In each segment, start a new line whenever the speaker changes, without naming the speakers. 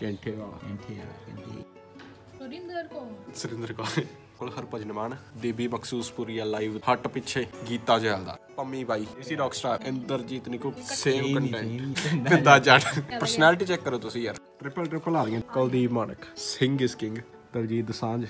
ਕੈਂਠੇ ਵਾਲਾ
ਕੈਂਠੇ ਆ ਕੈਂਠੇ
ਸੁਰਿੰਦਰ ਕੋ
ਸੁਰਿੰਦਰ ਕੌਰ। ਕੋਲ ਹਰਭਜਨ ਮਾਨ। ਦੇਬੀ ਮਖਸੂਸਪੁਰੀ ਲਾਈਵ ਹੱਟ ਪਿੱਛੇ ਗੀਤਾ ਜੈਲ ਦਾ ਪੰਮੀ ਬਾਈ ਇਸੀ rock star Inderjit Nikku same content ਕਿੱਦਾਂ ਜੱਟ। ਪਰਸਨੈਲਿਟੀ ਚੈੱਕ ਕਰੋ ਤੁਸੀਂ ਯਾਰ। ਟ੍ਰਿਪਲ ਟ੍ਰਿਪਲ ਆ ਰਹੀਆਂ ਕੁਲਦੀਪ ਮਾਨਕ ਸਿੰਘ ਇਸ ਕਿੰਗ ਦਲਜੀਤ ਦਸਾਂਝ।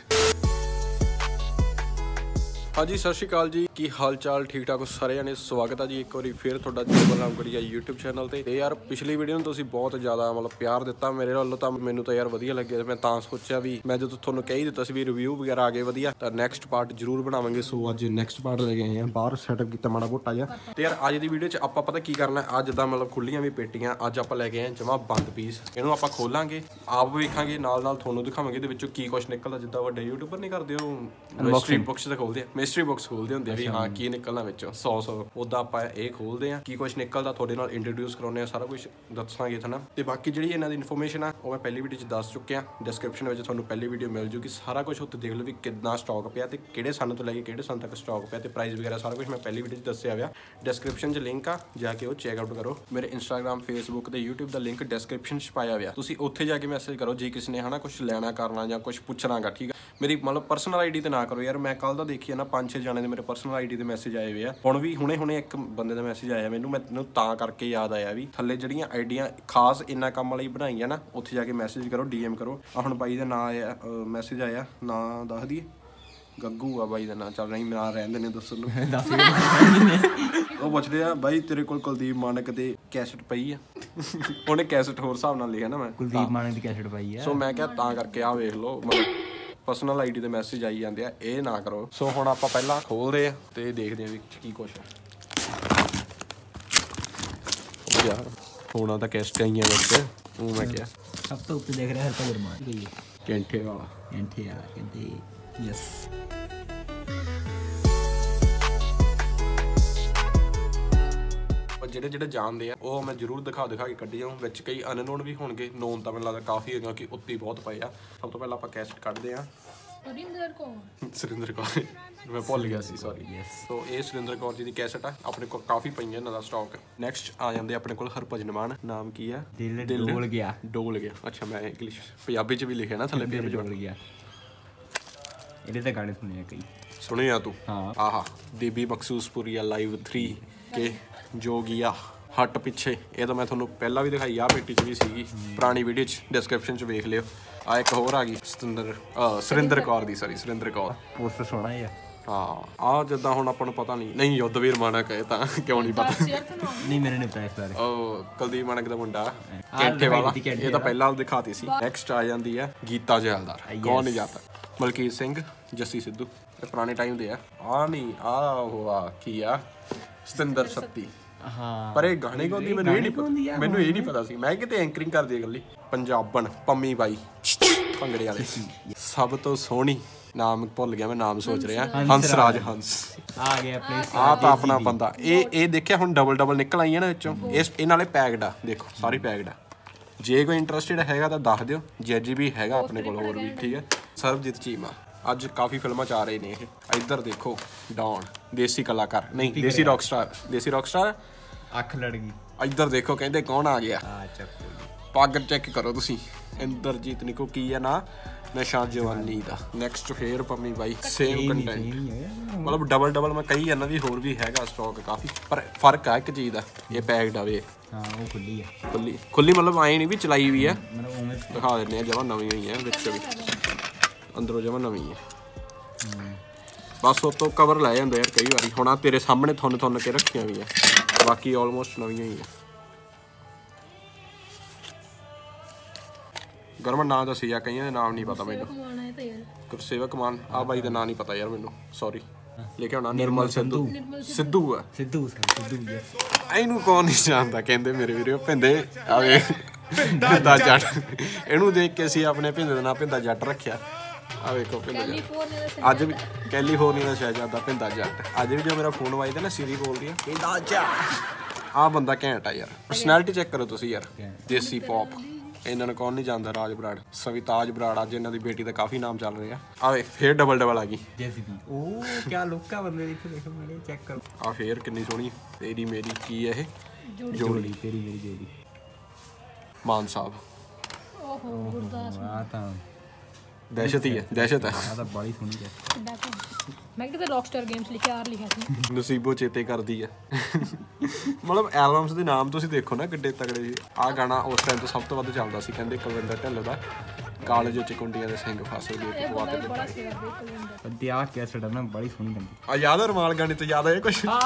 ਹਾਂਜੀ ਸਤਿ ਸ਼੍ਰੀ ਅਕਾਲ ਜੀ। ਕੀ ਹਾਲ ਚਾਲ ਠੀਕ ਠਾਕ ਹੋ ਸਾਰੇ ਜਣੇ? ਸਵਾਗਤ ਹੈ ਜੀ ਇੱਕ ਵਾਰੀ ਫੇਰ ਤੁਹਾਡਾ ਜੀਵਨ ਰਾਮਗੜੀਆ YouTube ਚੈਨਲ ਤੇ। ਤੇ ਯਾਰ ਪਿਛਲੀ ਵੀਡੀਓ ਨੂੰ ਤੁਸੀਂ ਬਹੁਤ ਜ਼ਿਆਦਾ ਮਤਲਬ ਪਿਆਰ ਦਿੱਤਾ ਮੇਰੇ ਵੱਲੋਂ ਤਾਂ ਮੈਨੂੰ ਤਾਂ ਯਾਰ ਵਧੀਆ ਲੱਗਿਆ ਤੇ ਮੈਂ ਤਾਂ ਸੋਚਿਆ ਵੀ ਮੈਂ ਜਦੋਂ ਤੁਹਾਨੂੰ ਕਹਿ ਦਿੱਤਾ ਸੀ ਵੀ ਰਿਵਿਊ ਵਗੈਰਾ ਆ ਗਏ ਵਧੀਆ ਤਾਂ ਨੈਕਸਟ ਪਾਰਟ ਜ਼ਰੂਰ ਬਣਾਵਾਂਗੇ। ਸੋ ਅੱਜ ਨੈਕਸਟ ਪਾਰਟ ਲੈ ਕੇ ਆਏ ਆ ਬਾਹਰ ਸੈਟਅਪ ਕੀਤਾ ਮਾੜਾ ਮੋਟਾ ਜਿਹਾ। ਤੇ ਯਾਰ ਅੱਜ ਦੀ ਵੀਡੀਓ 'ਚ ਆਪਾਂ ਪਤਾ ਕੀ ਕਰਨਾ? ਅੱਜ ਦਾ ਮਤਲਬ ਖੁੱਲੀਆਂ ਵੀ ਪੇਟੀਆਂ ਅੱਜ ਆਪਾਂ ਲੈ ਕੇ ਆਏ ਜਮਾ ਬੰਦ ਪੀਸ ਇਹਨੂੰ ਆਪਾਂ ਖੋਲਾਂਗੇ ਆਪ ਵੇਖਾਂਗੇ ਨਾਲ ਨਾਲ ਤੁਹਾਨੂੰ ਦਿਖਾਵਾਂਗੇ ਇਹਦੇ ਵਿੱਚੋਂ ਕੀ ਕੁਝ ਨਿਕਲਦਾ। ਜਿੱਦਾਂ ਵੱਡੇ ਯੂਟਿਊਬਰ ਨਹੀਂ ਕਰਦੇ ਉਹ ਮਿਸਟਰੀ ਬਾਕਸ ਤਾਂ ਖੋਲਦੇ ਆ। ਮਿਸਟਰੀ ਬਾਕਸ ਖੋਲਦੇ ਹੁੰਦੇ ਆ ਵੀ ਹਾਂ ਕੀ ਨਿਕਲਣਾ ਵਿੱਚੋਂ? 100 100 ਉਦਾਂ ਆਪਾਂ ਇਹ ਖੋਲਦੇ ਆ। ਕੀ ਕੁਝ ਨਿਕਲਦਾ ਤੁਹਾਡੇ ਨਾਲ ਇੰਟਰੋਡਿਊਸ ਕਰਾਉਂਦੇ ਆ ਸਾਰਾ ਕੁਝ ਦੱਸਾਂਗੇ ਤੁਹਾਨੂੰ ਤੇ ਬਾਕੀ ਜਿਹੜੀ ਇਹਨਾਂ ਦੀ ਇਨਫੋਰਮੇਸ਼ਨ ਆ ਉਹ ਮੈਂ ਪਹਿਲੀ ਵੀਡੀਓ 'ਚ ਦੱਸ ਚੁੱਕਿਆ। ਡਿਸਕ੍ਰਿਪਸ਼ਨ ਵਿੱਚ ਤੁਹਾਨੂੰ ਪਹਿਲੀ ਵੀਡੀਓ ਮਿਲ ਜੂਗੀ। ਸਾਰਾ ਕੁਝ ਉੱਤੇ ਦੇਖ ਲਓ ਵੀ ਕਿੰਨਾ ਸਟਾਕ ਪਿਆ ਤੇ ਕਿਹੜੇ ਸਨ ਤੋਂ ਲੈ ਕੇ ਕਿਹੜੇ ਸਨ ਤੱਕ ਸਟਾਕ ਪਿਆ ਤੇ ਪ੍ਰਾਈਸ ਵਗੈਰਾ ਸਾਰਾ ਕੁਝ ਮੈਂ ਪਹਿਲੀ ਵੀਡੀਓ 'ਚ ਦੱਸਿਆ ਹੋਇਆ। ਡਿਸਕ੍ਰਿਪਸ਼ਨ 'ਚ ਲਿੰਕ ਆ ਜਾ ਕੇ ਉਹ ਚੈੱਕ ਆਊਟ ਕਰੋ। ਮੇਰੇ ਇੰਸਟਾਗ੍ਰam ਫੇਸਬੁੱਕ ਤੇ YouTube ਦਾ ਲਿੰਕ ਡਿਸਕ੍ਰਿਪਸ਼ਨ 'ਚ ਪਾਇਆ ਹੋਇਆ। ਤੁਸੀਂ ਉੱਥੇ ਜਾ ਕੇ ਮੈਸੇਜ ਕਰੋ ਜੇ ਕਿਸੇ ਨੇ ਹਨਾ ਕੁਝ ਲੈਣਾ ਕਰਨਾ ਜਾਂ ਕੁਝ ਪੁੱਛਣਾਗਾ ਠੀਕ ਆ? ਮੇਰੀ ਮਤਲਬ ਪਰਸਨਲ ਆਈਡੀ ਤੇ ਨਾ ਕਰੋ ਯਾਰ ਮੈਂ ਕੱਲ ਦਾ ਦੇਖੀ ਆ ਨਾ ਪੰਜ ਛੇ ਜਾਣੇ ਦੇ ਮੇਰੇ ਪਰਸਨਲ ਆਈਡੀ ਤੇ ਮੈਸੇਜ ਆਏ ਹੋਏ ਆ। ਹੁਣ ਵੀ ਹੁਣੇ ਹੁਣੇ ਇੱਕ ਬੰਦੇ ਦਾ ਮੈਸੇਜ ਆਇਆ ਮੈਨੂੰ ਮੈਨੂੰ ਤਾਂ ਕਰਕੇ ਯਾਦ ਆਇਆ ਵੀ ਥੱਲੇ ਜਿਹੜੀਆਂ ਆਈਡੀਆਂ ਖਾਸ ਇੰਨਾ ਕੰਮ ਲਈ ਬਣਾਈਆਂ ਨਾ ਉੱਥੇ ਜਾ ਕੇ ਮੈਸੇਜ ਕਰੋ ਡੀਐਮ ਕਰੋ। ਆ ਹੁਣ ਬਾਈ ਦਾ ਨਾਂ ਆਇਆ ਮੈਸੇਜ ਆਇਆ ਨਾਂ ਦੱਸ ਦਈਏ। ਗੱਗੂ ਆ ਬਾਈ ਦਾ ਨਾਂ ਚੱਲ ਨਹੀਂ ਨਾਂ ਰਹਿੰਦੇ ਨੇ ਦੱਸਣ ਨੂੰ।
ਦੱਸ
ਉਹ ਪੁੱਛਦੇ ਆ ਬਾਈ ਤੇਰੇ ਕੋਲ ਕੁਲਦੀਪ ਮਾਨਕ ਦੇ ਕੈਸਟ ਪਈ ਆ? ਉਹਨੇ ਕੈਸਟ ਹੋਰ ਹਿਸਾਬ ਨਾਲ ਲਿਖਿਆ ਨਾ ਮੈਂ।
ਕੁਲਦੀਪ ਮਾਨਕ ਦੀ ਕੈਸਟ ਪਾਈ ਆ।
ਸੋ ਮੈਂ ਕਿਹਾ ਤਾਂ ਕਰਕੇ ਆ ਵੇਖ ਲਓ ਮਤਲਬ ਪਰਸਨਲ ਆਈਡੀ ਤੇ ਮੈਸੇਜ ਆਈ ਜਾਂਦੇ ਆ ਇਹ ਨਾ ਕਰੋ। ਸੋ ਹੁਣ ਆਪਾਂ ਪਹਿਲਾਂ ਖੋਲਦੇ ਆ ਤੇ ਦੇਖਦੇ ਆ ਵੀ ਕੀ ਕੁਛ ਹੈ ਯਾਰ ਹੋਣਾ ਤਾਂ ਕੈਸਟ ਆਈਆਂ ਵਿੱਚ ਉਹ ਮੈਂ ਕਿਹਾ।
ਸਭ ਤੋਂ ਉੱਤੇ ਦੇਖ ਰਿਹਾ ਹਰਪਾ ਗਈ
ਕੈਂਠੇ ਵਾਲਾ।
ਕੈਂਠੇ ਆ ਕੈਂਠੇ ਯੈਸ
ਜਿਹੜੇ ਜਿਹੜੇ ਜਾਣਦੇ ਆ ਉਹ ਮੈਂ ਜ਼ਰੂਰ ਦਿਖਾ ਦਿਖਾ ਕੇ ਕੱਢੀ ਜਾਊਂ। ਵਿੱਚ ਕਈ ਅਨਨੋਨ ਵੀ ਹੋਣਗੇ ਨੋਨ ਤਾਂ ਮੈਨੂੰ ਲੱਗਦਾ ਕਾਫੀ ਹੈਗਾ ਕਿ ਉੱਤੇ ਹੀ ਬਹੁਤ ਪਏ ਆ। ਸਭ ਤੋਂ ਪਹਿਲਾਂ ਆਪਾਂ ਕੈਸਟ ਕੱਢਦੇ ਆ।
ਸੁਰਿੰਦਰ ਕੋ
ਸੁਰਿੰਦਰ ਕੌਰ। ਮੈਂ ਭੁੱਲ ਗਿਆ ਸੀ ਸੌਰੀ ਸੋ ਇਹ ਸੁਰਿੰਦਰ ਕੌਰ ਜੀ ਦੀ ਕੈਸਟ ਆ। ਆਪਣੇ ਕੋਲ ਕਾਫੀ ਪਈਆਂ ਇਹਨਾਂ ਦਾ ਸਟਾਕ ਨੈਕਸਟ ਆ ਜਾਂਦੇ ਆਪਣੇ ਕੋਲ ਹਰਭਜਨ ਮਾਨ। ਨਾਮ ਕੀ ਆ?
ਦਿਲ ਡੋਲ ਗਿਆ।
ਡੋਲ ਗਿਆ। ਅੱਛਾ ਮੈਂ ਇੰਗਲਿਸ਼ ਪੰਜਾਬੀ ਚ ਵੀ ਲਿਖਿਆ ਨਾ ਥੱਲੇ
ਦਿਲ
ਪੇਜ
ਡੋਲ ਗਿਆ। ਇਹਦੇ ਤਾਂ ਗਾਣੇ ਸੁਣੇ ਆ ਕਈ।
ਸੁਣਿਆ ਤੂੰ?
ਹਾਂ।
ਆਹਾ। ਦੇਬੀ ਮਖਸੂਸਪੁਰੀਆ ਲਾਈਵ 3 ਕੇ ਜੋਗੀਆ ਹੱਟ ਪਿੱਛੇ। ਇਹ ਤਾਂ ਮੈਂ ਤੁਹਾਨੂੰ ਪਹਿਲਾਂ ਵੀ ਦਿਖਾਈ ਆ ਪੇਟੀ ਚ ਵੀ ਸੀਗੀ। ਪੁਰਾਣੀ ਵੀਡੀਓ ਚ ਡਿਸਕ੍ਰਿਪਸ਼ਨ ਚ ਵੇਖ ਲਿਓ। ਆ ਇੱਕ ਹੋਰ ਆ ਗਈ ਸਤਿੰਦਰ ਅ, ਸੁਰਿੰਦਰ ਕੌਰ ਦੀ ਸੌਰੀ ਸੁਰਿੰਦਰ ਕੌਰ।
ਪੋਸਟਰ ਸੋਹਣਾ ਹੀ ਆ।
ਹਾਂ ਆ ਜਿੱਦਾਂ ਹੁਣ ਆਪਾਂ ਨੂੰ ਪਤਾ ਨਹੀਂ। ਨਹੀਂ ਯੁੱਧਵੀਰ ਮਾਨਕ ਹੈ ਤਾਂ ਕਿਉਂ ਨਹੀਂ ਪਤਾ?
ਨਹੀਂ ਮੈਨੂੰ ਨਹੀਂ ਪਤਾ ਇਸ ਬਾਰੇ
ਉਹ ਕੁਲਦੀਪ ਮਾਨਕ ਦਾ ਮੁੰਡਾ
ਦਿਖਾਈ
ਵਾਲਾ। ਇਹ ਤਾਂ ਪਹਿਲਾਂ ਦਿਖਾਤੀ ਸੀ। ਨੈਕਸਟ ਆ ਜਾਂਦੀ ਹੈ ਗੀਤਾ ਜੈਲਦਾਰ। ਕੌਣ ਨਹੀਂ ਜਾਤਾ ਮਲਕੀਤ ਸਿੰਘ ਜੱਸੀ ਸਿੱਧੂ। ਇਹ ਪੁਰਾਣੇ ਟਾਈਮ ਦੇ ਆ। ਆ ਨਹੀਂ ਆ ਉਹ ਆ ਕੀ ਆ? ਸਤਿੰਦਰ ਸੱਤੀ।
ਹਾਂ।
ਪਰ ਇਹ ਗਾਣੇ ਗਾਉਂਦੀ ਮੈਨੂੰ ਇਹ ਨਹੀਂ ਪਤਾ ਮੈਨੂੰ ਇਹ ਨਹੀਂ ਪਤਾ ਸੀ। ਮੈਂ ਕਿਤੇ ਐਂਕਰਿੰਗ ਕਰਦੀ ਹੈ ਇਕੱਲੀ। ਪੰਜਾਬਣ ਪੰਮੀ ਬਾਈ। ਭੰਗੜੇ ਵਾਲੇ। ਸਭ ਤੋਂ ਸੋਹਣੀ ਨਾਮ ਭੁੱਲ ਗਿਆ ਮੈਂ ਨਾਮ ਸੋਚ ਰਿਹਾ। ਹੰਸਰਾਜ ਹੰਸ
ਆ ਗਿਆ ਆਪਣੇ
ਆ ਤਾਂ ਆਪਣਾ ਬੰਦਾ। ਇਹ ਇਹ ਦੇਖਿਆ ਹੁਣ ਡਬਲ ਡਬਲ ਨਿਕਲ ਆਈਆਂ ਨਾ ਵਿੱਚੋਂ। ਇਸ ਇਹ ਨਾਲੇ ਪੈਕਡ ਆ। ਦੇਖੋ ਸਾਰੀ ਪੈਕਡ ਆ। ਜੇ ਕੋਈ ਇੰਟਰਸਟਿਡ ਹੈਗਾ ਤਾਂ ਦੱਸ ਦਿਓ। ਜੱਜ ਵੀ ਹੈਗਾ ਆਪਣੇ ਕੋਲ ਹੋਰ ਵੀ ਠੀਕ ਹੈ। ਸਰਬਜੀਤ ਚੀਮਾ। ਅੱਜ ਕਾਫੀ ਫਿਲਮਾਂ ਚ ਆ ਰਹੇ ਨੇ ਇਹ। ਇੱਧਰ ਦੇਖੋ ਡੌਨ ਦੇਸੀ ਕਲਾਕਾਰ। ਨਹੀਂ ਦੇਸੀ ਰੌਕ ਸਟਾਰ ਦੇਸੀ ਰੌਕ ਸਟਾਰ
ਅੱਖ ਲੜ ਗਈ
ਇੱਧਰ ਦੇਖੋ ਕਹਿੰਦੇ ਕੌਣ ਆ ਗਿਆ?
ਆ ਚੱਕ
ਪੱਗ ਚੈੱਕ ਕਰੋ ਤੁਸੀਂ। ਇੰਦਰਜੀਤ ਨਿਕੋ ਕੀ ਆ ਨਾ? ਨਸ਼ਾ ਜਵਾਨੀ ਦਾ। ਨੈਕਸਟ ਫੇਰ ਪੰਮੀ ਬਾਈ ਸੇਮ ਕੰਟੈਂਟ ਮਤਲਬ ਡਬਲ ਡਬਲ ਮੈਂ ਕਹੀ ਜਾਂਦਾ ਵੀ ਹੋਰ ਵੀ ਹੈਗਾ ਸਟਾਕ ਕਾਫੀ ਪਰ ਫ਼ਰਕ ਆ ਇੱਕ ਚੀਜ਼ ਦਾ ਇਹ ਪੈਕਡ ਆਵੇ
ਹਾਂ ਉਹ ਖੁੱਲੀ ਆ।
ਖੁੱਲੀ ਖੁੱਲੀ ਮਤਲਬ ਆਏ ਨਹੀਂ ਵੀ ਚਲਾਈ ਵੀ ਆ। ਦਿਖਾ ਦਿੰਦੇ ਆ ਜਮਾ ਨਵੀਂ ਹੋਈ ਆ ਵਿੱਚ ਵੀ। ਅੰਦਰੋਂ ਜਮਾ ਨਵੀਂ ਆ। ਬਸ ਉਹ ਤੋਂ ਕਵਰ ਲੈ ਜਾਂਦੇ ਯਾਰ ਕਈ ਵਾਰੀ। ਹੁਣ ਆ ਤੇਰੇ ਸਾਹਮਣੇ ਥੁੰਨ ਥੁੰਨ ਕੇ ਰੱਖੀਆਂ ਵੀ ਆ ਬਾਕੀ ਆਲਮੋਸਟ ਨਵੀਆਂ ਹੀ ਆ। ਗਰਮ ਨਾਂ ਦੱਸੀ ਆ ਕਈਆਂ ਦੇ ਨਾਮ ਨਹੀਂ ਪਤਾ ਮੈਨੂੰ। ਗੁਰਸੇਵਕ ਮਾਨ ਆ ਬਾਈ ਦਾ ਨਾਂ ਨਹੀਂ ਪਤਾ ਯਾਰ ਮੈਨੂੰ। ਸੌਰੀ ਲਿਖਿਆ ਹੋਣਾ ਨਿਰਮਲ ਸਿੱਧੂ। ਸਿੱਧੂ। ਆ।
ਸਿੱਧੂ ਸਿੱਧੂ ਯੈਸ
ਇਹਨੂੰ ਕੌਣ ਨਹੀਂ ਜਾਣਦਾ ਕਹਿੰਦੇ ਮੇਰੇ ਵੀਰੋ ਭਿੰਦੇ ਆਵੇ ਭਿੰਦਾ ਜੱਟ। ਇਹਨੂੰ ਦੇਖ ਕੇ ਅਸੀਂ ਆਪਣੇ ਭਿੰਦੇ ਦਾ ਨਾਂ ਭਿੰਦਾ ਜੱਟ ਰੱਖਿਆ। ਆ ਵੇਖੋ ਭਿੰਦਾ ਜੱਟ
ਕੈਲੀਫੋਰਨੀਆ ਦਾ
ਅੱਜ ਵੀ ਕੈਲੀਫੋਰਨੀਆ ਦਾ ਸ਼ਹਿਜ਼ਾਦਾ ਭਿੰਦਾ ਜੱਟ ਅੱਜ ਵੀ ਜੋ ਮੇਰਾ ਫੋਨ ਵੱਜਦਾ ਨਾ ਸਿਰੀ ਬੋਲਦੀ ਆ ਭਿੰਦਾ ਜੱਟ ਆ ਬੰਦਾ ਘੈਂਟ ਆ ਯਾਰ। ਪਰਸਨੈਲਿਟੀ ਚੈੱਕ ਕਰੋ ਤੁਸੀਂ ਯਾਰ। ਦੇਸੀ ਪੌਪ ਇਹਨਾਂ ਨੂੰ ਕੌਣ ਨਹੀਂ ਜਾਣਦਾ ਰਾਜ ਬਰਾੜ। ਸਵਿਤਾਜ ਬਰਾੜ ਅੱਜ ਇਹਨਾਂ ਦੀ ਬੇਟੀ ਦਾ ਕਾਫੀ ਨਾਮ ਚੱਲ ਰਿਹਾ। ਆ ਵੇ ਫੇਰ ਡਬਲ ਡਬਲ ਆ ਗਈ।
ਜੈਸੀਬੀ ਉਹ ਕੀ ਲੁੱਕ ਆ ਬੰਦੇ ਦੀ। ਦੇਖੋ ਮੇਰੇ ਚੈੱਕ ਕਰੋ।
ਆ ਫੇਰ ਕਿੰਨੀ ਸੋਹਣੀ ਤੇਰੀ ਮੇਰੀ ਕੀ ਹੈ ਇਹ? ਜੋੜੀ।
ਤੇਰੀ ਮੇਰੀ ਜੋੜੀ।
ਮਾਨ ਸਾਹਿਬ।
ਓਹੋ ਗੁਰਦਾਸ
ਆ ਤਾਂ
ਦਹਿਸ਼ਤ ਹੀ ਹੈ ਦਹਿਸ਼ਤ ਹੈ।
ਆ ਤਾਂ ਬੜੀ ਸੋਹਣੀ ਹੈ।
ਮੈਂ ਕਿਤੇ ਰੌਕਸਟਾਰ ਗੇਮਸ ਲਿਖਿਆ ਆਰ ਲਿਖਿਆ ਸੀ।
ਨਸੀਬੋ ਚੇਤੇ ਕਰਦੀ ਹੈ। ਮਤਲਬ ਐਲਬਮਸ ਦੇ ਨਾਮ ਤੁਸੀਂ ਦੇਖੋ ਨਾ ਕਿੱਡੇ ਤਗੜੇ ਆਹ ਗਾਣਾ ਉਸ ਟਾਈਮ ਤੋਂ ਸਭ ਤੋਂ ਵੱਧ ਚੱਲਦਾ ਸੀ ਕਹਿੰਦੇ ਕੁਲਵਿੰਦਰ ਢਿੱਲੋਂ ਦਾ। ਕਾਲਜ ਵਿੱਚ ਕੁੰਡੀਆਂ ਦੇ ਸਿੰਘ ਫਸੇ ਦੇ
ਇਹ ਬੰਦਾ ਵੀ ਬੜਾ ਸੇਵਾ ਦੇ ਕੁਲਵਿੰਦਰ
ਅੱਧੀ ਆ ਕੈਸਟ ਨਾ ਬੜੀ ਸੋਹਣੀ ਲੱਗੀ
ਆ ਯਾਦ ਹੈ ਰਮਾਲ ਗਾਣੇ ਤੋਂ ਯਾਦ ਹੈ ਕੁਝ
ਆ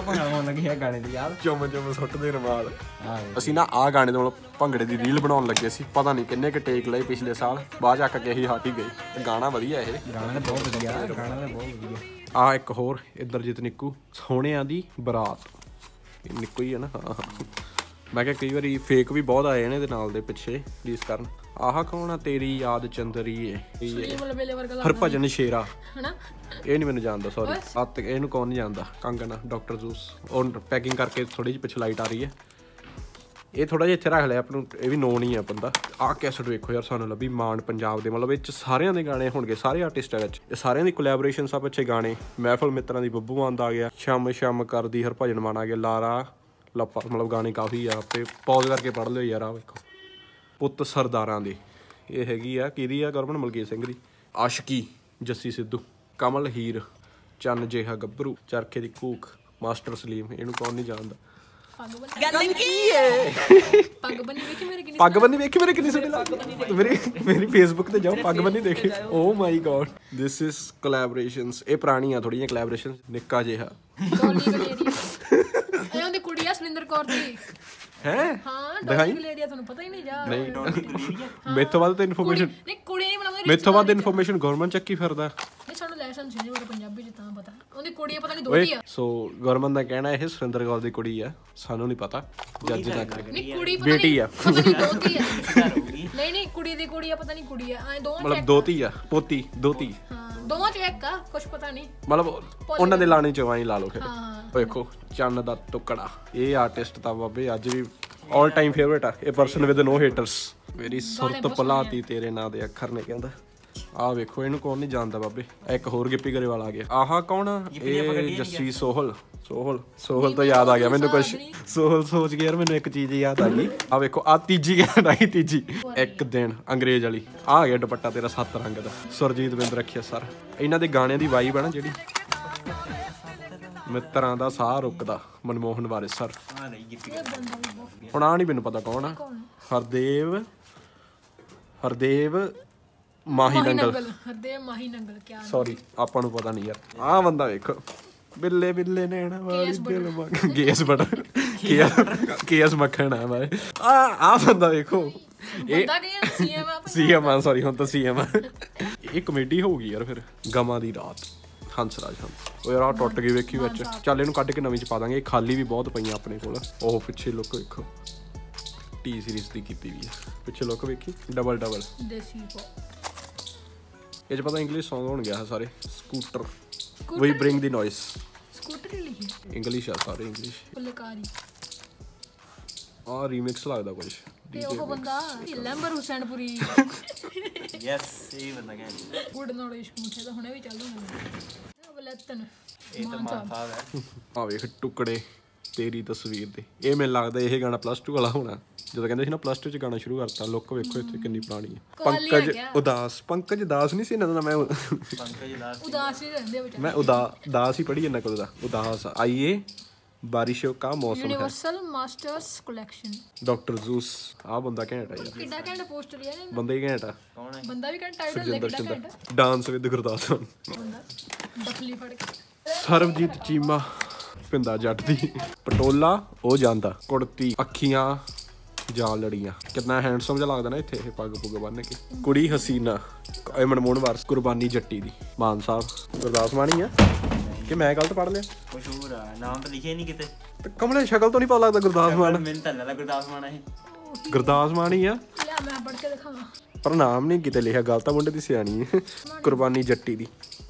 ਭੰਗੜਾ ਹੋਣ ਲੱਗਿਆ ਗਾਣੇ ਦੀ ਯਾਦ
ਚੁੰਮ ਚੁੰਮ ਸੁੱਟਦੇ ਰਮਾਲ।
ਆ
ਅਸੀਂ ਨਾ ਆਹ ਗਾਣੇ ਦੇ ਮਤਲਬ ਭੰਗੜੇ ਦੀ ਰੀਲ ਬਣਾਉਣ ਲੱਗੇ ਸੀ ਪਤਾ ਨਹੀਂ ਕਿੰਨੇ ਕੁ ਟੇਕ ਲਏ ਪਿਛਲੇ ਸਾਲ ਬਾਅਦ ਚ ਅੱਕ ਕੇ ਹੀ ਹਟ ਹੀ ਗਈ ਤੇ ਗਾਣਾ ਵਧੀਆ ਇਹ।
ਗਾਣਾ ਤਾਂ ਬਹੁਤ ਵਧੀਆ ਗਾਣਾ ਤਾਂ ਬਹੁਤ ਵਧੀਆ।
ਆ ਇੱਕ ਹੋਰ ਇੰਦਰਜੀਤ ਨਿੱਕੂ ਸੋਹਣਿਆਂ ਦੀ ਬਰਾਤ। ਇਹ ਨਿੱਕੂ ਹੀ ਹੈ ਨਾ ਹਾਂ ਹਾਂ। ਮੈਂ ਕਿਹਾ ਕਈ ਵਾਰੀ ਫੇਕ ਵੀ ਬਹੁਤ ਆਏ ਨੇ ਇਹਦੇ ਨਾਲ ਦੇ ਪਿੱਛੇ ਰਿਲੀਜ਼ ਕਰਨ। ਆਹ ਕੌਣ ਆ? ਤੇਰੀ ਯਾਦ ਚੰਦਰੀ
ਸੁਨੀਲ ਮਲਬੇਲੇ ਵਰਗਾ ਲੱਗਦਾ
ਹਰਭਜਨ ਸ਼ੇਰਾ।
ਹਨਾ?
ਇਹ ਨਹੀਂ ਮੈਨੂੰ ਜਾਣਦਾ ਸੌਰੀ ਆ ਤੇ ਇਹਨੂੰ ਕੌਣ ਨਹੀਂ ਜਾਣਦਾ? ਕੰਗਨਾ ਡਾਕਟਰ ਜ਼ੂਸ ਉਹ ਪੈਕਿੰਗ ਕਰਕੇ ਥੋੜੀ ਜਿਹੀ ਪਿੱਛੇ ਲਾਈਟ ਆ ਰਹੀ ਹੈ। ਇਹ ਥੋੜਾ ਜਿਹਾ ਇੱਥੇ ਰੱਖ ਲਿਆ ਆਪ ਨੂੰ ਇਹ ਵੀ ਨੋਨ ਹੀ ਆ ਬੰਦਾ। ਆਹ ਕੈਸਟ ਵੇਖੋ ਯਾਰ ਸਾਨੂੰ ਲੱਭੀ ਮਾਨ ਪੰਜਾਬ ਦੇ ਮਤਲਬ ਇਹ ਚ ਸਾਰਿਆਂ ਦੇ ਗਾਣੇ ਹੋਣਗੇ ਸਾਰੇ ਆਰਟਿਸਟ ਵਿੱਚ। ਇਹ ਸਾਰਿਆਂ ਦੀ ਕੋਲੈਬੋਰੇਸ਼ਨ ਸਭ ਅੱਛੇ ਗਾਣੇ। ਮਹਿਫਲ ਮਿੱਤਰਾਂ ਦੀ ਬੱਬੂ ਮਾਨ ਦਾ ਆ ਗਿਆ। ਸ਼ਮ ਸ਼ਮ ਕਰਦੀ ਹਰਭਜਨ ਮਾਨ ਆ ਗਿਆ। ਲਾਰਾ ਲੱਪਾ ਮਤਲਬ ਗਾਣੇ ਕਾਫੀ ਆ ਤੇ ਪੌਜ਼ ਕਰਕੇ ਪੜ ਲਿਓ ਯਾਰ ਆ ਵੇਖੋ। ਪੁੱਤ ਸਰਦਾਰਾਂ ਦੇ। ਇਹ ਹੈਗੀ ਆ ਕਿਹਦੀ ਆ ਗੁਰਮਨ ਮਲਕੀਤ ਸਿੰਘ ਦੀ। ਆਸ਼ਕੀ ਜੱਸੀ ਸਿੱਧੂ। ਕਮਲ ਹੀਰ ਚੰਨ ਜਿਹਾ ਗੱਭਰੂ। ਚਰਖੇ ਦੀ ਕੂਕ ਮਾਸਟਰ ਸਲੀਮ। ਇਹਨੂੰ ਕੌਣ ਨਹੀਂ ਜਾਣਦਾ।
ਪੱਗ ਬੰਨੀ ਗੱਲ ਕੀ ਹੈ ਪੱਗ ਬੰਨੀ ਵੇਖੀ ਮੇਰੇ ਕਿੰਨੀ
ਪੱਗ ਬੰਨੀ ਵੇਖੀ ਮੇਰੇ ਕਿੰਨੀ ਸੋਹਣੀ ਲੱਗਦੀ? ਮੇਰੀ ਮੇਰੀ ਫੇਸਬੁੱਕ ਤੇ ਜਾਓ ਪੱਗ ਬੰਨੀ ਦੇਖੀ। ਓ my God this is collaborations ਇਹ ਪੁਰਾਣੀਆਂ ਥੋੜੀਆਂ ਕੋਲੈਬੋਰੇਸ਼ਨ ਨਿੱਕਾ ਜਿਹਾ।
ਡੋਲੀ ਇਹ ਉਹਦੀ ਕੁੜੀ ਆ ਸੁਰਿੰਦਰ ਕੌਰ ਦੀ।
ਹੈ?
ਹਾਂ ਡੋਲੀ ਵਲੇਰੀਆ ਤੁਹਾਨੂੰ ਪਤਾ ਹੀ ਨਹੀਂ ਜਾ।
ਨਹੀਂ। ਮੇਥੋਂ ਵੱਧ ਤੇ ਇਨਫੋਰਮੇਸ਼ਨ
ਨਹੀਂ ਕੁੜੀ ਨਹੀਂ ਬਣਾਉਂਦੇ
ਮੇਥੋਂ ਵੱਧ ਇਨਫੋਰਮੇਸ਼ਨ ਗਵਰਨਮੈਂਟ ਚੱਕੀ ਫਿਰਦਾ।
ਨਹੀਂ ਸਾਨੂੰ ਲੈਸਨ ਸੀ ਨਹੀਂ ਬੜਾ ਪੰਜਾਬੀ ਚ ਤਾਂ ਪਤਾ। ਉਹਦੀ ਕੁੜੀ ਆ, ਪਤਾ ਨਹੀਂ ਦੋਤੀ ਆ।
ਸੋ ਗਵਰਨਮੈਂਟ ਦਾ ਕਹਿਣਾ ਇਹ ਸੁਰਿੰਦਰ ਕੌਰ ਦੀ ਕੁੜੀ ਆ। ਸਾਨੂੰ ਨਹੀਂ ਪਤਾ ਜੱਜ ਤੱਕ।
ਨਹੀਂ ਕੁੜੀ ਪਤਾ
ਬੇਟੀ
ਨਹੀਂ
ਆ।
ਪਤਾ ਨਹੀਂ ਦੋਤੀ ਆ। ਨਹੀਂ ਨਹੀਂ ਕੁੜੀ ਦੀ ਕੁੜੀ ਆ ਪਤਾ ਨਹੀਂ ਕੁੜੀ ਆ। ਐ ਦੋਵਾਂ ਚ
ਮਤਲਬ ਦੋਤੀ ਆ। ਪੋਤੀ ਦੋਤੀ
ਹਾਂ ਦੋਵਾਂ ਚ ਇੱਕ ਆ ਕੁਝ ਪਤਾ ਨਹੀਂ
ਮਤਲਬ ਉਹਨਾਂ ਦੇ ਲਾਣੇ ਚ ਵਾਈ ਲਾ ਲਓ ਫਿਰ।
ਹਾਂ
ਵੇਖੋ ਚੰਨ ਦਾ ਟੁਕੜਾ। ਇਹ ਆਰਟਿਸਟ ਤਾਂ ਬਾਬੇ ਅੱਜ ਵੀ 올 ਟਾਈਮ ਫੇਵਰੇਟ ਆ। ਇਹ ਪਰਸਨ ਵਿਦ ਨੋ ਹੇਟਰਸ ਮੇਰੀ ਸੁਰਤ ਭੁਲਾਤੀ ਤੇਰੇ ਨਾਂ ਦੇ ਅੱਖਰ ਨੇ ਕਹਿੰਦਾ। ਆਹ ਵੇਖੋ ਇਹਨੂੰ ਕੌਣ ਨਹੀਂ ਜਾਣਦਾ ਬਾਬੇ। ਆਹ ਇੱਕ ਹੋਰ ਗਿੱਪੀ ਗਰੇਵਾਲ ਆ ਗਿਆ। ਆਹ ਕੌਣ ਆ? ਇਹ ਜੱਸੀ ਸੋਹਲ। ਸੋਹਲ। ਸੋਹਲ ਤੋਂ ਯਾਦ ਆ ਗਿਆ। ਮੈਨੂੰ ਕੁਝ ਸੋਹਲ ਸੋਚ ਕੇ ਯਾਰ ਮੈਨੂੰ ਇੱਕ ਚੀਜ਼ ਯਾਦ ਆ ਗਈ। ਆ ਵੇਖੋ ਆ ਤੀਜੀ ਕਹਿਣ ਆਈ ਤੀਜੀ। ਇੱਕ ਦਿਨ ਅੰਗਰੇਜ਼ ਵਾਲੀ। ਆ ਆ ਗਿਆ ਦੁਪੱਟਾ ਤੇਰਾ ਸੱਤ ਰੰਗ ਦਾ। ਸੁਰਜੀਤ ਬਿੰਦ ਰੱਖਿਆ ਸਰ। ਇਹਨਾਂ ਦੇ ਗਾਣਿਆਂ ਦੀ ਵਾਈਬ ਹੈ ਨਾ ਜਿਹੜੀ। ਮਿੱਤਰਾਂ ਦਾ ਸਾਹ ਰੁਕਦਾ ਮਨਮੋਹਨ ਵਾਰਿਸ ਸਰ।
ਆ
ਹੁਣ ਆ ਨਹੀਂ ਮੈਨੂੰ ਪਤਾ ਕੌਣ ਆ। ਹਰਦੇਵ ਹਰਦੇਵ ਮਾਹੀ ਨੰਗਲ।
ਨੰਗਲ ਹਰਦੇ ਮਾਹੀ ਨੰਗਲ ਕਿਆ
ਸੌਰੀ ਆਪਾਂ ਨੂੰ ਪਤਾ ਨਹੀਂ ਯਾਰ। ਆਹ ਬੰਦਾ ਵੇਖੋ। ਬਿੱਲੇ ਬਿੱਲੇ ਨੈਣਾ ਵਾਲੀ ਦਿਲ ਮੰਗ ਗੇਸ ਬੜਾ। ਕੇਸ ਮੱਖਣ ਆ ਮੈਂ। ਆ ਆ ਬੰਦਾ ਵੇਖੋ। ਇਹ
ਬੰਦਾ ਨਹੀਂ ਸੀਐਮ ਆ
ਸੀਐਮ ਆ ਸੌਰੀ ਹੁਣ ਤਾਂ ਸੀਐਮ ਆ। ਇਹ ਕਮੇਡੀ ਹੋਊਗੀ ਯਾਰ ਫਿਰ ਗਮਾਂ ਦੀ ਰਾਤ। ਹੰਸਰਾਜ ਹੰਸ ਉਹ ਯਾਰ ਆ ਟੁੱਟ ਗਈ ਵੇਖੀ ਵਿੱਚ। ਚੱਲ ਇਹਨੂੰ ਕੱਢ ਕੇ ਨਵੀਂ ਚ ਪਾ ਦਾਂਗੇ। ਇਹ ਖਾਲੀ ਵੀ ਬਹੁਤ ਪਈਆਂ ਆਪਣੇ ਕੋਲ। ਉਹ ਪਿੱਛੇ ਲੁੱਕ ਵੇਖੋ। ਟੀ ਸੀਰੀਜ਼ ਦੀ ਕੀਤੀ ਵੀ ਆ। ਪਿੱਛੇ ਲੁੱਕ ਵੇਖੀ। ਡਬਲ ਡਬਲ
ਦੇਸੀ ਪੋ।
ਇਹ ਚ ਪਤਾ ਇੰਗਲਿਸ਼ Song ਹੋਣ ਗਿਆ ਸਾਰੇ। ਸਕੂਟਰ ਵੀ ਬ੍ਰਿੰਗ ਦੀ ਨੋਇਸ
ਸਕੂਟਰ ਹੀ ਲਿਖੀ।
ਇੰਗਲਿਸ਼ ਆ ਸਾਰੇ ਇੰਗਲਿਸ਼
ਫੁਲਕਾਰੀ।
ਆ ਰੀਮਿਕਸ ਲੱਗਦਾ ਕੁਝ
ਤੇ ਉਹ ਬੰਦਾ ਲੈਂਬਰ ਹੁਸੈਨਪੁਰੀ।
ਯੈਸ ਇਹ ਬੰਦਾ ਕਹਿੰਦਾ
ਗੁੱਡ ਨੋਟ ਇਸ਼ਕ ਮੁੱਠੇ ਤਾਂ ਹੁਣੇ ਵੀ ਚੱਲਦਾ ਹੁੰਦਾ ਬਲਤਨ
ਇਹ ਤਾਂ ਸਾਹਿਬ ਹੈ।
ਆ ਵੇਖ ਟੁਕੜੇ ਤੇਰੀ ਤਸਵੀਰ ਦੇ। ਇਹ ਮੈਨੂੰ ਲੱਗਦਾ ਇਹ ਗਾਣਾ ਪਲੱਸ 2 ਵਾਲਾ ਹੋਣਾ। ਜਦੋਂ ਕਹਿੰਦੇ ਸੀ ਨਾ ਪਲੱਸ 2 ਚ ਗਾਣਾ ਸ਼ੁਰੂ ਕਰਤਾ ਲੁੱਕ ਵੇਖੋ ਇੱਥੇ ਕਿੰਨੀ ਪੁਰਾਣੀ ਹੈ। ਪੰਕਜ। ਉਦਾਸ ਪੰਕਜ ਦਾਸ ਨਹੀਂ ਸੀ ਇਹਨਾਂ ਦਾ ਮੈਂ
ਪੰਕਜ ਦਾਸ
ਉਦਾਸ ਹੀ ਰਹਿੰਦੇ ਵਿਚਾਰੇ।
ਮੈਂ ਉਦਾ ਦਾਸ ਹੀ ਪੜ੍ਹੀ ਜਾਂਦਾ ਕਦੋਂ ਦਾ। ਉਦਾਸ ਆਈਏ। ਬਾਰਿਸ਼ੋਂ ਕਾ ਮੌਸਮ ਹੈ।
Universal masters collection
doctor Zeus ਆ ਬੰਦਾ ਘੈਂਟ ਆ ਯਾਰ।
ਕਿੱਡਾ ਘੈਂਟ ਪੋਸਟਰ ਯਾਰ ਇਹ।
ਬੰਦਾ ਹੀ ਘੈਂਟ ਆ।
ਕੌਣ ਹੈ?
ਬੰਦਾ ਵੀ ਘੈਂਟ ਟਾਈਟਲ ਲੈ ਕਿੱਡਾ
ਚੰਦਾ
ਘੈਂਟ
ਡਾਂਸ ਵਿਦ ਗੁਰਦਾਸ ਮਾਨ।
ਬੰਦਾ ਡਫਲੀ ਫੜ ਕੇ।
ਸਰਬਜੀਤ ਚੀਮਾ ਪਿੰਦਾ ਜੱਟ ਦੀ। ਪਟੋਲਾ ਉਹ ਜਾਂਦਾ। ਕੁੜਤੀ ਅੱਖੀਆਂ। ਜਾ ਲੜੀਆਂ। ਕਿੰਨਾ ਹੈਂਡਸਮ ਜਿਹਾ ਲੱਗਦਾ ਨਾ ਇੱਥੇ ਇਹ ਪੱਗ ਪੁੱਗ ਬੰਨ ਕੇ। ਕੁੜੀ ਹਸੀਨਾ ਇਹ ਮਨਮੋਹਨ ਵਾਰਸ ਕੁਰਬਾਨੀ ਜੱਟੀ ਦੀ। ਮਾਨ ਸਾਹਿਬ ਗੁਰਦਾਸ ਮਾਨੀ ਆ। ਕਿ ਮੈਂ ਗਲਤ ਪੜ ਲਿਆ?
ਮਸ਼ਹੂਰ ਆ ਨਾਮ ਤਾਂ ਲਿਖਿਆ ਨਹੀਂ ਕਿਤੇ।
ਤੇ ਕਮਲੇ ਸ਼ਕਲ ਤੋਂ ਨਹੀਂ ਪਤਾ ਲੱਗਦਾ ਗੁਰਦਾਸ ਮਾਨ।
ਮੈਨੂੰ ਤਾਂ ਲੱਗਦਾ ਗੁਰਦਾਸ ਮਾਨ ਹੈ
ਗੁਰਦਾਸ ਮਾਨੀ ਆ।
ਲਿਆ ਮੈਂ ਪੜ ਕੇ ਦਿਖਾਵਾਂ।
ਪਰ ਨਾਮ ਨਹੀਂ ਕਿਤੇ ਲਿਖਿਆ ਗੱਲ ਤਾਂ ਮੁੰਡੇ ਦੀ ਸਿਆਣੀ ਹੈ। ਕੁਰਬਾਨੀ ਜੱਟੀ ਦੀ।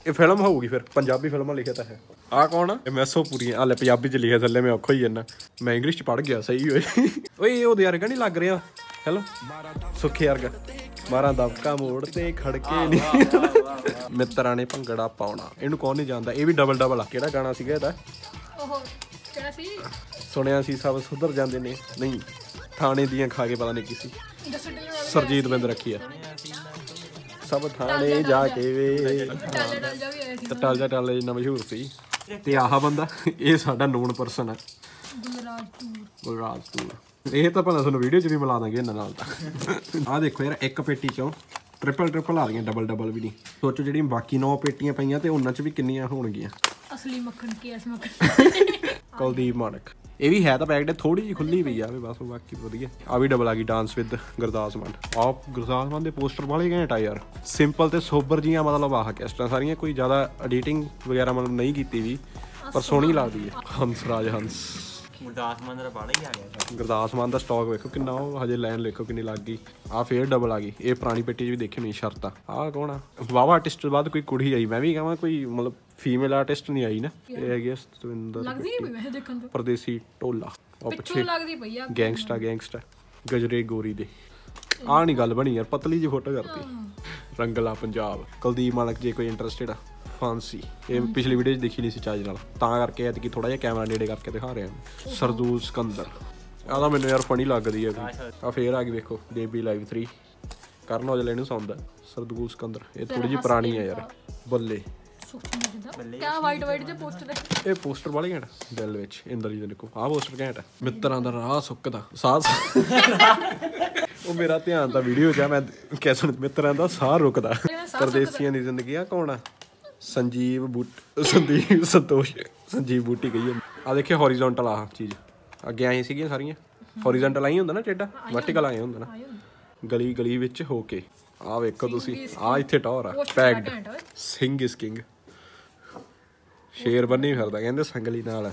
ਇਹ ਫਿਲਮ ਹੋਊਗੀ ਫਿਰ ਪੰਜਾਬੀ ਫਿਲਮਾਂ ਲਿਖਿਆ ਤਾਂ ਹੈ। ਆ ਕੌਣ ਇਹ ਮੈਸੋ ਪੂਰੀ ਆ ਲੈ ਪੰਜਾਬੀ ਚ ਲਿਖਿਆ ਥੱਲੇ ਮੈਂ ਔਖਾ ਹੀ ਜੰਨਾ। ਮੈਂ ਇੰਗਲਿਸ਼ ਚ ਪੜ ਗਿਆ ਸਹੀ ਹੋਏ ਓਏ ਇਹ ਉਹਦੇ ਵਰਗਾ ਨਹੀਂ ਲੱਗ ਰਿਹਾ। ਹੈਲੋ। ਸੁੱਖੇ ਵਰਗਾ। ਮਾਰਾਂ ਦਬਕਾ ਮੋੜ ਤੇ ਖੜਕੇ ਨਹੀਂ। ਮਿੱਤਰਾਂ ਨੇ ਭੰਗੜਾ ਪਾਉਣਾ। ਇਹਨੂੰ ਕੌਣ ਨਹੀਂ ਜਾਣਦਾ। ਇਹ ਵੀ ਡਬਲ ਡਬਲ ਆ। ਕਿਹੜਾ ਗਾਣਾ ਸੀਗਾ ਇਹਦਾ?
ਉਹ ਕਿਹੜਾ ਸੀ?
ਸੁਣਿਆ ਸੀ ਸਭ ਸੁਧਰ ਜਾਂਦੇ ਨੇ। ਨਹੀਂ ਥਾਣੇ ਦੀਆਂ ਖਾ ਕੇ ਪਤਾ ਨਹੀਂ ਕੀ ਸੀ। ਸਰਜੀਤ ਬਿੰਦ ਰੱਖੀ ਆ। ਸਭ ਥਾਣੇ ਜਾ ਕੇ ਵੇ।
ਟਾਲੇ ਟਲ ਜਾ ਵੀ ਆਇਆ ਸੀ
ਤੇ ਟਲ ਜਾ ਟਲ ਜਿੰਨਾ ਮਸ਼ਹੂਰ ਸੀ। ਤੇ ਆਹ ਬੰਦਾ ਇਹ ਸਾਡਾ ਨੋਨ ਪਰਸਨ ਹੈ
ਗੁਲਰਾਜ ਟੂਰ
ਗੁਰਰਾਜ ਤੂਰ ਇਹ ਤਾਂ ਭਲਾ ਤੁਹਾਨੂੰ ਵੀਡੀਓ 'ਚ ਵੀ ਮਿਲਾ ਦਾਂਗੇ ਇਹਨਾਂ ਨਾਲ ਤਾਂ। ਆਹ ਦੇਖੋ ਯਾਰ ਇੱਕ ਪੇਟੀ 'ਚੋਂ ਟ੍ਰਿਪਲ ਟ੍ਰਿਪਲ ਆ ਰਹੀਆਂ ਡਬਲ ਡਬਲ ਵੀ ਨਹੀਂ। ਸੋਚੋ ਜਿਹੜੀਆਂ ਬਾਕੀ 9 ਪੇਟੀਆਂ ਪਈਆਂ ਤੇ ਉਹਨਾਂ 'ਚ ਵੀ ਕਿੰਨੀਆਂ ਹੋਣਗੀਆਂ।
ਅਸਲੀ ਮੱਖਣ ਕੀ ਐਸ ਮੱਖਣ।
ਕੁਲਦੀਪ ਮਾਨਕ ਇਹ ਵੀ ਹੈ ਤਾਂ ਪੈਕਟ ਥੋੜੀ ਜਿਹੀ ਖੁੱਲੀ ਪਈ ਆ ਵੀ ਬਸ ਬਾਕੀ ਵਧੀਆ। ਆ ਵੀ ਡਬਲ ਆ ਗਈ ਡਾਂਸ ਵਿਦ ਗੁਰਦਾਸ ਮਾਨ। ਆ ਗੁਰਦਾਸ ਮਾਨ ਦੇ ਪੋਸਟਰ ਵਾਲੇ ਘੈਂਟ ਆ ਯਾਰ। ਸਿੰਪਲ ਤੇ ਸੋਬਰ ਜੀਆਂ ਮਤਲਬ ਆਹ ਕੈਸਟਾਂ ਸਾਰੀਆਂ ਕੋਈ ਜ਼ਿਆਦਾ ਐਡੀਟਿੰਗ ਵਗੈਰਾ ਮਤਲਬ ਨਹੀਂ ਕੀਤੀ ਵੀ ਪਰ ਸੋਹਣੀ ਲੱਗਦੀ ਹੈ ਹੰਸ ਰਾਜ ਹੰਸ।
ਗੁਰਦਾਸ ਮਾਨ ਦਾ ਬਾੜਾ ਹੀ ਆ ਗਿਆ
ਗੁਰਦਾਸ ਮਾਨ ਦਾ ਸਟਾਕ ਵੇਖੋ ਕਿੰਨਾ ਉਹ ਹਜੇ ਲਾਈਨ ਵੇਖੋ ਕਿੰਨੀ ਲੱਗ ਗਈ। ਆ ਫੇਰ ਡਬਲ ਆ ਗਈ। ਇਹ ਪੁਰਾਣੀ ਪੇਟੀ 'ਚ ਵੀ ਦੇਖੀ ਨਹੀਂ ਸ਼ਰਤ। ਆ ਆਹ ਕੌਣ ਆ? ਵਾਵਾ ਆਰਟਿਸਟ ਤੋਂ ਬਾਅਦ ਕੋਈ ਕੁੜੀ ਆਈ। ਮੈਂ ਵੀ ਕਹਾਂ ਕੋਈ ਮਤਲਬ ਫੀਮੇਲ ਆਰਟਿਸਟ ਨਹੀਂ ਆਈ ਨਾ ਇਹ ਹੈਗੀ ਆ ਸਤਵਿੰਦਰ
ਲੱਗਦੀ ਨਹੀਂ ਪਈ ਵੈਸੇ ਦੇਖਣ ਤੋਂ।
ਪਰਦੇਸੀ ਟੋਲਾ ਉਹ
ਪਿੱਛੋਂ ਲੱਗਦੀ ਪਈ ਆ।
ਗੈਂਗਸਟਰ ਗੈਂਗਸਟਰ ਗਜਰੇ ਗੋਰੀ ਦੇ। ਆਹ ਨਹੀਂ ਗੱਲ ਬਣੀ ਯਾਰ ਪਤਲੀ ਜਿਹੀ ਫੋਟੋ ਕਰਤੀ ਰੰਗਲਾ ਪੰਜਾਬ। ਕੁਲਦੀਪ ਮਾਨਕ ਜੇ ਕੋਈ ਇੰਟਰਸਟਿਡ ਆ ਫਾਂਸੀ ਇਹ ਪਿਛਲੀ ਵੀਡੀਓ 'ਚ ਦੇਖੀ ਨਹੀਂ ਸੀ ਚਾਜ ਨਾਲ। ਤਾਂ ਕਰਕੇ ਐਤਕੀ ਥੋੜਾ ਜਿਹਾ ਕੈਮਰਾ ਨੇੜੇ ਕਰਕੇ ਦਿਖਾ ਰਿਹਾ ਸਰਦੂਲ ਸਿਕੰਦਰ। ਆਹ ਤਾਂ ਮੈਨੂੰ ਯਾਰ ਫਨੀ ਲੱਗਦੀ ਹੈ ਆ ਫੇਰ ਆ ਗਈ ਵੇਖੋ ਬੇਬੀ ਲਾਈਵ 3 ਕਰਨ ਔਜਲੇ ਨੂੰ ਸੌਂਦਾ ਸਰਦੂਲ ਸਿਕੰਦਰ। ਇਹ ਥੋੜੀ ਜਿਹੀ ਪੁਰਾਣੀ ਹੈ ਯਾਰ। ਬੱਲੇ।
ਸੁਖਨਾ ਜਿੱਦਾਂ ਕਿਆ ਵਾਈਟ ਵਾਈਟ ਦੇ ਪੋਸਟਰ
ਇਹ ਪੋਸਟਰ ਵਾਲੇ ਘੈਂਟ ਦਿਲ ਵਿੱਚ ਇੰਦਰਜੀਤ ਨੇ ਕੋ ਆਹ ਪੋਸਟਰ ਘੈਂਟ। ਮਿੱਤਰਾਂ ਦਾ ਰਾਹ ਸੁੱਕਦਾ। ਸਾਹ ਉਹ ਮੇਰਾ ਧਿਆਨ ਤਾਂ ਵੀਡੀਓ 'ਚ ਆ ਮੈਂ ਕਹਿ ਸੁਣ ਮਿੱਤਰਾਂ ਦਾ ਸਾਹ ਰੁਕਦਾ। ਪਰਦੇਸੀਆਂ ਦੀ ਜ਼ਿੰਦਗੀ ਆ ਕੌਣ ਆ? ਸੰਜੀਵ ਬੂਟ ਸੰਦੀਪ ਸੰਤੋਸ਼ ਸੰਜੀਵ ਬੂਟੀ ਕਹੀ ਆ ਦੇਖਿਓ ਹੌਰੀਜ਼ੌਂਟਲ ਆ ਚੀਜ਼। ਅੱਗੇ ਆਈ ਸੀਗੀਆਂ ਸਾਰੀਆਂ। ਹੌਰੀਜ਼ੌਂਟਲ ਆਈ ਹੁੰਦਾ ਨਾ ਟੇਡਾ? ਵਰਟੀਕਲ ਆਈ ਹੁੰਦਾ ਨਾ। ਗਲੀ ਗਲੀ ਵਿੱਚ ਹੋ ਕੇ। ਆ ਵੇਖੋ ਤੁਸੀਂ ਆ ਇੱਥੇ ਟੌਰ ਆ ਪੈਕਡ ਸਿੰਘ ਇਸ ਕਿੰਗ ਸ਼ੇਰ ਬੰਨੀ ਫਿਰਦਾ ਕਹਿੰਦੇ ਸੰਗਲੀ ਨਾਲ।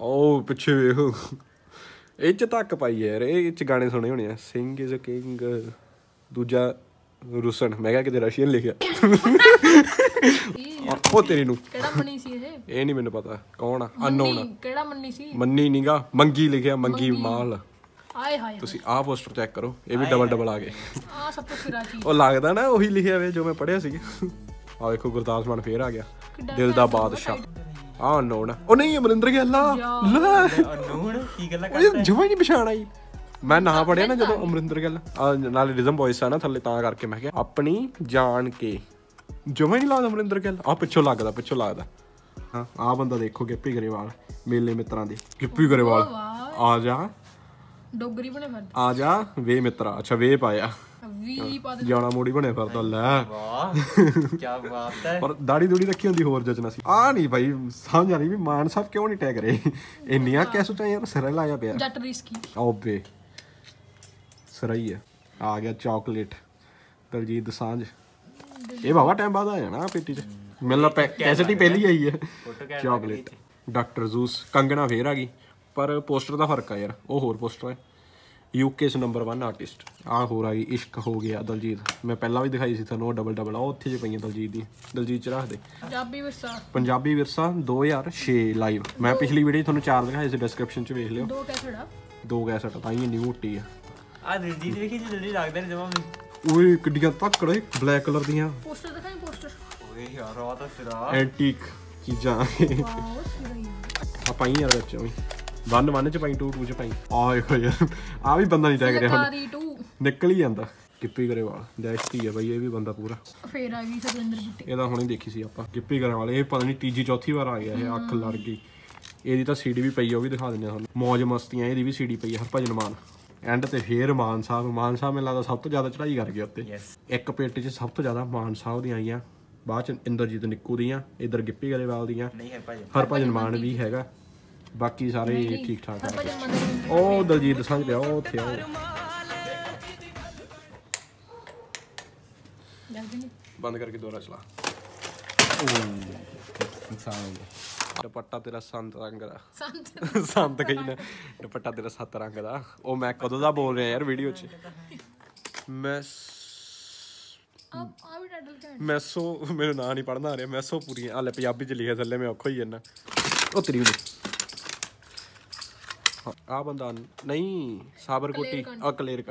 ਉਹ ਪਿੱਛੇ ਵੇਖੋ। ਇਹ ਚ ਤੱਕ ਪਾਈ ਯਾਰ ਇਹ ਚ ਗਾਣੇ ਸੁਣੇ ਹੋਣੇ ਆ। ਸਿੰਘ ਇਜ਼ ਅ ਕਿੰਗ ਦੂਜਾ ਰੁਸਨ ਮੈਂ ਕਿਹਾ ਕਿਤੇ ਰਸ਼ੀਅਨ ਲਿਖਿਆ। ਉਹ ਤੇਰੀ ਨੂੰ।
ਕਿਹੜਾ ਮੰਨੀ ਸੀ ਇਹ?
ਇਹ ਨਹੀਂ ਮੈਨੂੰ ਪਤਾ। ਕੌਣ ਆ? ਅਨਨੋਨ
ਮੰਨੀ ਕਿਹੜਾ ਮੰਨੀ ਸੀ?
ਮੰਨੀ ਨੀਗਾ ਮੰਗੀ ਲਿਖਿਆ ਮੰਗੀ ਮਾਲ।
ਆਏ ਹਾਏ
ਤੁਸੀਂ ਆਹ ਪੋਸਟਰ ਚੈੱਕ ਕਰੋ। ਇਹ ਵੀ ਡਬਲ ਡਬਲ ਆ ਗਏ।
ਆ ਸਭ ਤੋਂ ਸਿਰਾ ਚੀਜ਼।
ਉਹ ਲੱਗਦਾ ਨਾ ਉਹੀ ਲਿਖਿਆ ਵੇ ਜੋ ਮੈਂ ਪੜਿਆ ਸੀ ਆ ਵੇਖੋ ਗੁਰਦਾਸ ਮਾਨ ਫੇਰ ਆ ਗਿਆ। ਦਿਲ ਦਾ ਬਾਦਸ਼ਾਹ। ਆ ਨੋਨ ਉਹ ਨਹੀਂ ਅਮਰਿੰਦਰ ਗਿੱਲਾ ਲੈ।
ਨੂਣ ਕੀ ਗੱਲਾਂ
ਉਹ ਜਮਾ ਹੀ ਨਹੀਂ ਪਛਾਣ ਆਈ। ਮੈਂ ਨਾ ਪੜਿਆ ਨਾ ਜਦੋਂ ਅਮਰਿੰਦਰ ਗਿੱਲ। ਆ ਨਾਲੇ ਰਿਜ਼ਮ ਵੌਇਸ ਆ ਨਾ ਥੱਲੇ ਤਾਂ ਕਰਕੇ ਮੈਂ ਕਿਹਾ ਆਪਣੀ ਜਾਣ ਕੇ। ਜਮਾ ਹੀ ਨਹੀਂ ਲੱਗਦਾ ਅਮਰਿੰਦਰ ਗਿੱਲ। ਆ ਪਿੱਛੋਂ ਲੱਗਦਾ ਪਿੱਛੋਂ ਲੱਗਦਾ। ਹਾਂ ਆ ਬੰਦਾ ਦੇਖੋ ਗਿੱਪੀ ਗਰੇਵਾਲ ਮੇਲੇ ਮਿੱਤਰਾਂ ਦੇ। ਗਿੱਪੀ ਗਰੇਵਾਲ। ਆ ਜਾ।
ਡੋਗਰੀ ਬਣੇ ਫਿਰਦੇ।
ਆ ਜਾ ਵੇ ਮਿੱਤਰਾ। ਅੱਛਾ ਵੇ ਪਾਇਆ।
ਵੀ ਪਾ ਦੇ।
ਜਾਣਾ ਮੋੜੀ ਬਣਿਆ ਫਿਰਦਾ ਲੈ।
ਵਾਹ ਕੀ ਬਾਤ ਹੈ।
ਪਰ ਦਾੜੀ ਦੂੜੀ ਰੱਖੀ ਹੁੰਦੀ ਹੋਰ ਜਚਣਾ ਸੀ। ਆ ਨਹੀਂ ਭਾਈ ਸਮਝ ਆ ਰਹੀ ਵੀ ਮਾਨ ਸਾਹਿਬ ਕਿਉਂ ਨਹੀਂ ਟੈਗ ਰਹੇ? ਇੰਨੀਆਂ ਕੈਸਟਾਂ ਯਾਰ ਸਿਰ ਲਾਇਆ ਪਿਆ।
ਜੱਟ ਰਿਸਕੀ
ਓਬੇ। ਸਰਾਈ ਹੈ ਆ। ਗਿਆ ਚਾਕਲੇਟ ਦਲਜੀਤ ਦਸਾਂਝ। ਇਹ ਬਾਵਾ ਟਾਈਮ ਬਾਅਦ ਆਇਆ ਨਾ ਪੇਟੀ ਚ। ਮੈਨੂੰ ਲੱਗਾ ਕੈਸਟ ਪਹਿਲੀ ਆਈ ਹੈ ਚਾਕਲੇਟ। ਡਾਕਟਰ ਜ਼ੂਸ ਕੰਗਣਾ ਫੇਰ ਆ ਗਈ। ਪਰ ਪੋਸਟਰ ਦਾ ਫ਼ਰਕ ਆ ਯਾਰ ਉਹ ਹੋਰ ਪੋਸਟਰ ਹੈ ਯੂਕੇ ਚ ਨੰਬਰ 1 ਆਰਟਿਸਟ ਆ ਹੋਰ ਆ ਗਈ ਇਸ਼ਕ ਹੋ ਗਿਆ ਦਲਜੀਤ। ਮੈਂ ਪਹਿਲਾਂ ਵੀ ਦਿਖਾਈ ਸੀ ਤੁਹਾਨੂੰ ਡਬਲ ਡਬਲ ਉਹ ਉੱਥੇ ਜੇ ਪਈਆਂ ਦਲਜੀਤ ਦੀ। ਦਲਜੀਤ ਚ ਰੱਖ ਦੇ।
ਪੰਜਾਬੀ ਵਿਰਸਾ।
ਪੰਜਾਬੀ ਵਿਰਸਾ 2006 ਲਾਈਵ ਮੈਂ ਪਿਛਲੀ ਵੀਡੀਓ ਤੁਹਾਨੂੰ ਚਾਰ ਦਿਖਾਏ ਸੀ ਡਿਸਕ੍ਰਿਪਸ਼ਨ ਚ ਵੇਖ ਲਿਓ।
ਦੋ ਕੈਸੜਾ
ਦੋ ਗੈਸਟ ਤਾਂ ਹੀ ਇੰਨੀ ਮੋਟੀ ਆ।
ਆ ਦਿਲਜੀਤ ਵੇਖੀ ਜੀ ਜਲਦੀ ਲੱਗਦਾ ਨਹੀਂ ਜਮਾ ਵੀ।
ਓਏ ਕਿੱਡੀਆਂ ਤੱਕੜੇ ਬਲੈਕ ਕਲਰ ਦੀਆਂ।
ਪੋਸਟਰ ਦਿਖਾਈ ਪੋਸਟਰ
ਓਏ ਯਾਰ ਆ ਤਾਂ ਸਿਰਾ।
ਐਂਟੀਕ ਚੀਜ਼ਾਂ।
ਵਾਓ ਸਿਰਾ ਹੀ
ਆ। ਪਾਈ ਯਾਰ ਵਿੱਚ ਵੀ 1 1 ਚ ਪਾਈ 2 2 ਚ ਪਾਈ। ਆ ਵੇਖੋ ਯਾਰ ਆ ਵੀ ਬੰਦਾ ਨਹੀਂ ਟੈਗ ਰਿਹਾ ਹੁਣ।
ਕਾਰੀ 2
ਨਿਕਲ ਹੀ ਜਾਂਦਾ। ਗਿੱਪੀ ਗਰੇਵਾਲ ਡੈਸ਼ਟੀ ਹੈ ਬਈ ਇਹ ਵੀ ਬੰਦਾ ਪੂਰਾ।
ਫੇਰ ਆ ਗਈ ਸਰਵਿੰਦਰ ਬੁੱਟੀ
ਇਹਦਾ ਹੁਣੇ ਦੇਖੀ ਸੀ ਆਪਾਂ। ਗਿੱਪੀ ਗਰੇਵਾਲ ਇਹ ਪਤਾ ਨਹੀਂ ਤੀਜੀ ਚੌਥੀ ਵਾਰ ਆ ਗਿਆ ਇਹ ਅੱਖ ਲੜ ਗਈ। ਇਹਦੀ ਤਾਂ ਸੀਡੀ ਵੀ ਪਈ ਆ ਉਹ ਵੀ ਦਿਖਾ ਦਿੰਦੇ ਆ ਤੁਹਾਨੂੰ। ਮੌਜ ਮਸਤੀਆਂ ਇਹਦੀ ਵੀ ਸੀਡੀ ਪਈ ਆ ਹਰਭਜਨ ਮਾਨ। ਐਂਡ ਤੇ ਫੇਰ ਮਾਨ ਸਾਹਿਬ। ਮਾਨ ਸਾਹਿਬ ਮੈਨੂੰ ਲੱਗਦਾ ਸਭ ਤੋਂ ਜ਼ਿਆਦਾ ਚੜਾਈ ਕਰ ਗਿਆ ਉੱਤੇ. ਇੱਕ ਪੇਟੀ 'ਚ ਸਭ ਤੋਂ ਜ਼ਿਆਦਾ ਮਾਨ ਸਾਹਿਬ ਦੀਆਂ ਆਈਆਂ। ਬਾਅਦ ਚ ਇੰਦਰਜੀਤ ਨਿੱਕੂ ਦੀਆਂ ਇਧਰ ਗਿੱਪੀ ਗਰੇਵਾਲ ਦੀਆਂ।
ਨਹੀਂ ਹੈ ਭਾਜੀ
ਹਰਭਜਨ ਮਾਨ ਵੀ ਹੈਗਾ। ਬਾਕੀ ਸਾਰੇ ਠੀਕ ਠਾਕ ਆ। ਉਹ ਦਲਜੀਤ ਦਸਾਂਝ ਪਿਆ ਉਹ ਉੱਥੇ ਆ। ਉਹ। ਬੰਦ ਕਰਕੇ ਦੁਬਾਰਾ ਚਲਾ।
ਇਨਸਾਨ
ਦੁਪੱਟਾ ਤੇਰਾ ਸੰਤ ਰੰਗ ਦਾ।
ਸੰਤ।
ਸੰਤ ਕਹੀ ਨਾ ਦੁਪੱਟਾ ਤੇਰਾ ਸੱਤ ਰੰਗ ਦਾ। ਉਹ ਮੈਂ ਕਦੋਂ ਦਾ ਬੋਲ ਰਿਹਾ ਯਾਰ ਵੀਡੀਓ 'ਚ। ਮੈਂ
ਆ ਆ ਵੀ ਟਾਈਟਲ
ਮੈਸੋ ਮੈਨੂੰ ਨਾਂ ਨਹੀਂ ਪੜਨਾ ਆ ਰਿਹਾ ਮੈਸੋ ਪੂਰੀਆਂ ਹਾਲੇ ਪੰਜਾਬੀ 'ਚ ਲਿਖਿਆ ਥੱਲੇ ਮੈਂ ਔਖਾ ਹੀ ਜੰਨਾ ਉਹ ਤੇਰੀ ਨੂੰ ਆ ਬੰਦਾ ਨਹੀਂ ਸਾਬਰਕੋਟੀ ਆ ਕਲੇਰ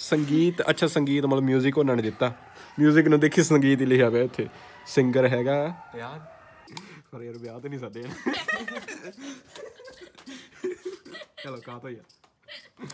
ਸੰਗੀਤ ਅੱਛਾ ਸੰਗੀਤ ਮਤਲਬ 뮤직 ਉਹਨਾਂ ਨੇ ਦਿੱਤਾ 뮤직 ਨੂੰ ਦੇਖੀ ਸੰਗੀਤ ਹੀ ਲਿਖਿਆ ਪਿਆ ਇੱਥੇ ਸਿੰਗਰ ਹੈਗਾ
ਯਾਰ
ਪਰ ਯਾਰ ਵਿਆਹ ਤੇ ਨਹੀਂ ਸੱਦੇ ਚਲੋ ਕਾ ਤੋਂ ਯਾਰ